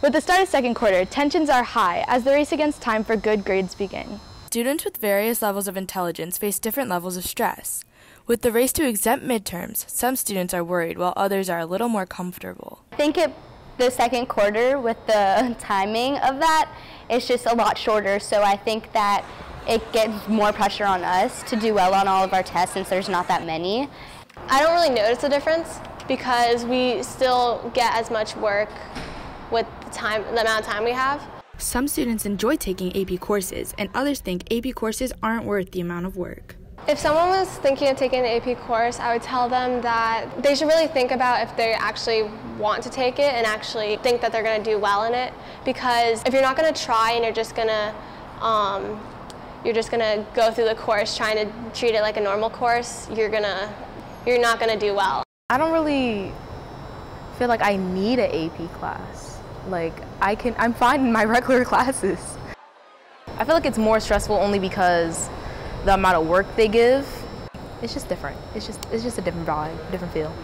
With the start of second quarter, tensions are high as the race against time for good grades begin. Students with various levels of intelligence face different levels of stress. With the race to exempt midterms, some students are worried while others are a little more comfortable. I think it, the second quarter with the timing of that is just a lot shorter, so I think that it gets more pressure on us to do well on all of our tests since there's not that many. I don't really notice a difference because we still get as much work with the time, the amount of time we have. Some students enjoy taking AP courses, and others think AP courses aren't worth the amount of work. If someone was thinking of taking an AP course, I would tell them that they should really think about if they actually want to take it and actually think that they're going to do well in it. Because if you're not going to try and you're just going to um, you're just going to go through the course trying to treat it like a normal course, you're going to you're not going to do well. I don't really feel like I need an AP class. Like I can, I'm fine in my regular classes. I feel like it's more stressful only because the amount of work they give. It's just different. It's just, it's just a different vibe, different feel.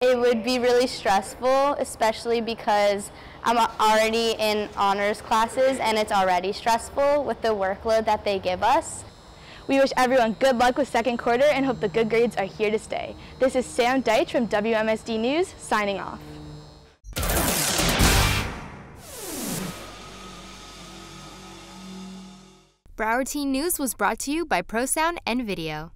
It would be really stressful, especially because I'm already in honors classes and it's already stressful with the workload that they give us. We wish everyone good luck with second quarter and hope the good grades are here to stay. This is Sam Deitch from WMSD News signing off. Broward Teen News was brought to you by ProSound and Video.